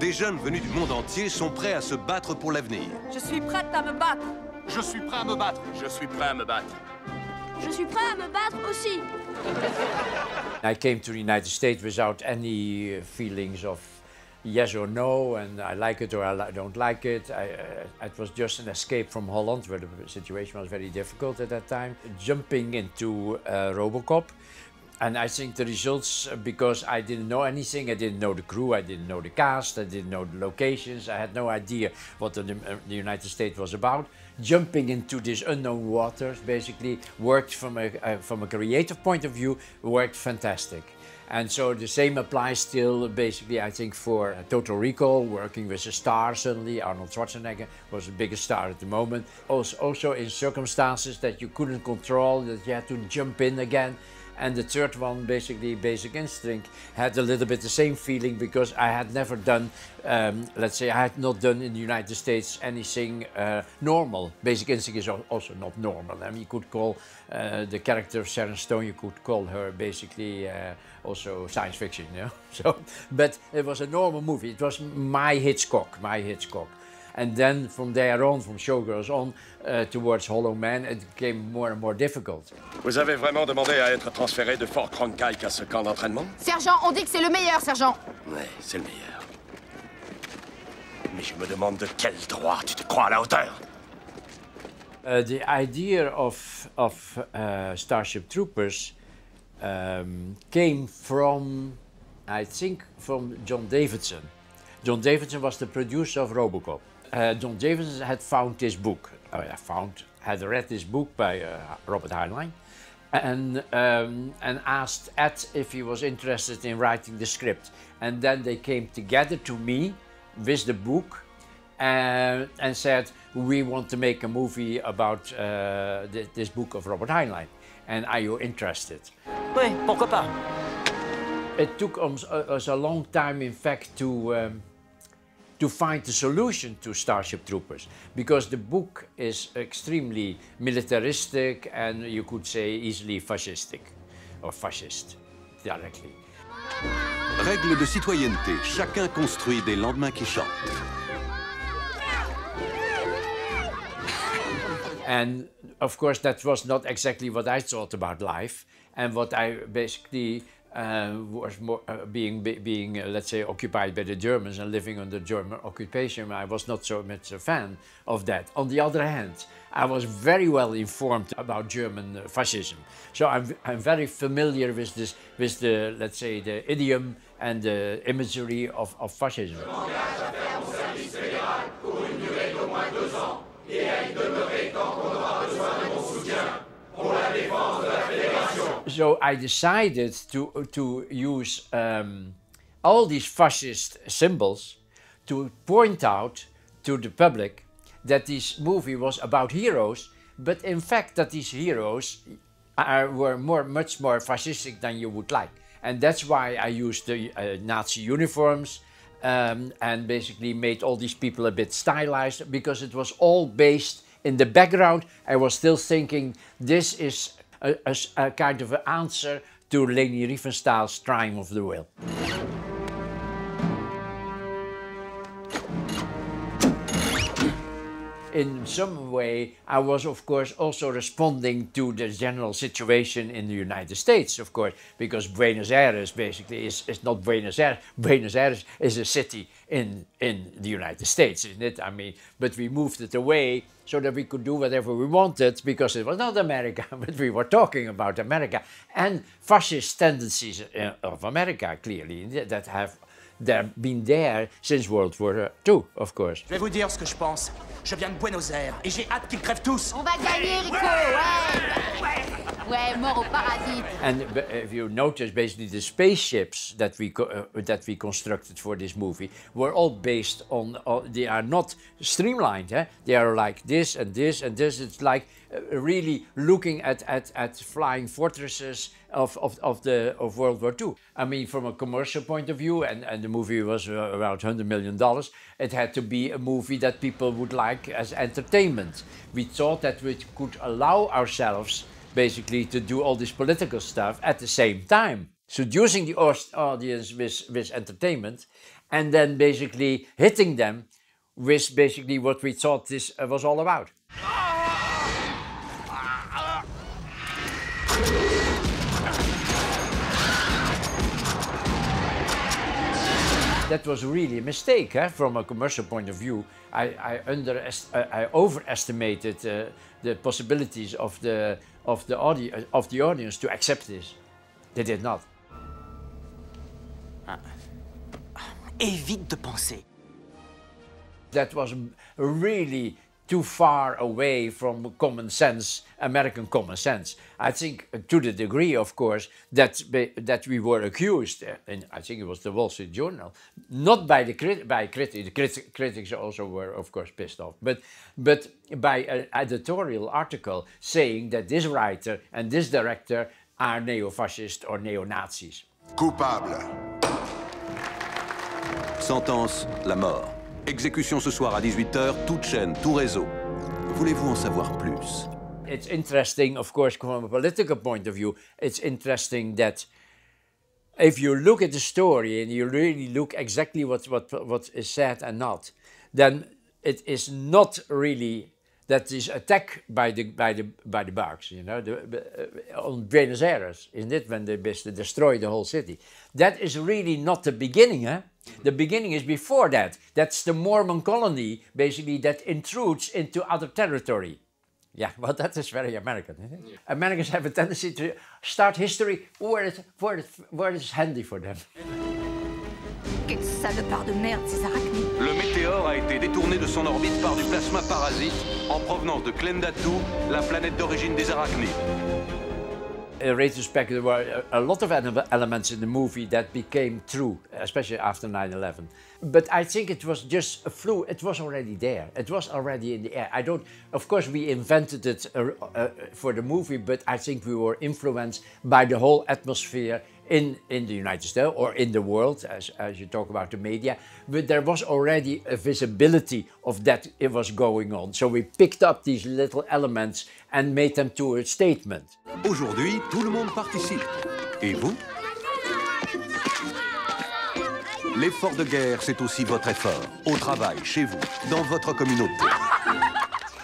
des jeunes venus du monde entier sont prêts à se battre pour l'avenir. Je suis prête à me battre. Je suis prêt à me battre. Je suis prêt à me battre. Je suis prêt à me battre aussi. I came to the United States without any uh, feelings of yes or no, and I like it or I don't like it. I, uh, it was just an escape from Holland, where the situation was very difficult at that time. Jumping into uh, Robocop, and I think the results, uh, because I didn't know anything, I didn't know the crew, I didn't know the cast, I didn't know the locations, I had no idea what the, uh, the United States was about. Jumping into these unknown waters basically worked from a, uh, from a creative point of view, worked fantastic. And so the same applies still basically I think for Total Recall, working with a star suddenly, Arnold Schwarzenegger was the biggest star at the moment. Also, also in circumstances that you couldn't control, that you had to jump in again. And the third one, basically Basic Instinct, had a little bit the same feeling because I had never done, um, let's say, I had not done in the United States anything uh, normal. Basic Instinct is also not normal. I mean, you could call uh, the character of Sharon Stone, you could call her basically uh, also science fiction, know. So, but it was a normal movie. It was my Hitchcock, my Hitchcock. And then from there on, from Showgirls on, uh, towards Hollow Man, it became more and more difficult. Vous avez vraiment demandé à être transféré de Fort Cronkite à ce camp d'entraînement Sergent, on dit que c'est le meilleur, sergent. Ouais, c'est le meilleur. Mais je me demande de quel droit tu te crois à la hauteur Uh, the idea of, of uh, Starship Troopers um, came from, I think, from John Davidson. John Davidson was the producer of Robocop. Uh, John Davis had found this book. Uh, found, had read this book by uh, Robert Heinlein, and um, and asked Ed if he was interested in writing the script. And then they came together to me with the book, and, and said, "We want to make a movie about uh, th this book of Robert Heinlein, and are you interested?" Oui, pourquoi pas. It took us, us a long time, in fact, to. Um, to find the solution to Starship Troopers because the book is extremely militaristic and you could say easily fascistic or fascist directly. Règle de citoyenneté. Chacun construit des lendemains qui chantent. And of course, that was not exactly what I thought about life and what I basically uh, was more, uh, being, being uh, let's say, occupied by the Germans and living under German occupation. I was not so much a fan of that. On the other hand, I was very well informed about German uh, fascism. So I'm, I'm very familiar with this, with the, let's say, the idiom and the imagery of, of fascism. So I decided to, to use um, all these fascist symbols to point out to the public that this movie was about heroes, but in fact that these heroes are, were more, much more fascistic than you would like. And that's why I used the uh, Nazi uniforms um, and basically made all these people a bit stylized because it was all based in the background. I was still thinking this is a, a, kind of an answer to Leni Riefenstahl's Triumph of the Will. In some way, I was, of course, also responding to the general situation in the United States, of course, because Buenos Aires basically is, is not Buenos Aires. Buenos Aires is a city in, in the United States, isn't it? I mean, but we moved it away so that we could do whatever we wanted because it was not America, but we were talking about America and fascist tendencies uh, of America, clearly, that have they've been there since World War II, of course. Je vais vous dire ce que je pense. Je viens de Buenos Aires et j'ai hâte qu'ils crèvent tous. On va gagner, Rico, ouais. Ouais, mort au. And if you notice, basically the spaceships that we uh, that we constructed for this movie were all based on. Uh, they are not streamlined. Eh? They are like this and this and this. It's like uh, really looking at, at, at flying fortresses of, of, of the of World War II. I mean, from a commercial point of view, and, and the movie was uh, around hundred million dollars. It had to be a movie that people would like as entertainment. We thought that we could allow ourselves basically to do all this political stuff at the same time, seducing the audience with, with entertainment and then basically hitting them with basically what we thought this uh, was all about. That was really a mistake eh? from a commercial point of view. I, I, I overestimated uh, the possibilities of the, of, the audi of the audience to accept this. They did not. Évite de penser. That was really too far away from common sense, American common sense. I think to the degree, of course, that that we were accused, and I think it was the Wall Street Journal, not by the crit by critics. The crit critics also were, of course, pissed off, but but by an editorial article saying that this writer and this director are neo-fascist or neo-Nazis. Coupable. Sentence, la mort. Exécution ce soir à 18h, toute chaîne, tout réseau. Voulez-vous en savoir plus It's interesting, of course, from a political point of view, it's interesting that if you look at the story and you really look exactly what, what, what is said and not, then it is not really that this attack by the by the by the barks, you know, the, uh, on Buenos Aires, isn't it? When they basically destroy the whole city. That is really not the beginning, eh? The beginning is before that. That's the Mormon colony, basically, that intrudes into other territory. Yeah, well, that is very American. Yeah. Americans have a tendency to start history where, it, where, it, where it's handy for them. Quelle salopard de merde, ces arachnides Le météore a été détourné de son orbite par du plasma parasite en provenance de Klendatu, la planète d'origine des arachnides. In retrospect, there were a lot of elements in the movie that became true, especially after 9-11. But I think it was just a flu. It was already there. It was already in the air. I don't, of course, we invented it uh, uh, for the movie, but I think we were influenced by the whole atmosphere in, in the United States or in the world, as, as you talk about the media, but there was already a visibility of that it was going on. So we picked up these little elements and made them to a statement. Aujourd'hui, tout le monde participe. Et vous L'effort de guerre, c'est aussi votre effort, au travail, chez vous, dans votre communauté.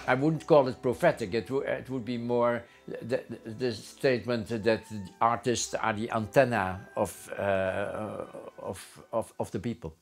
I wouldn't call it prophetic. It, it would be more the, the, statement that artists are the antenna of, uh, of, of, of the people.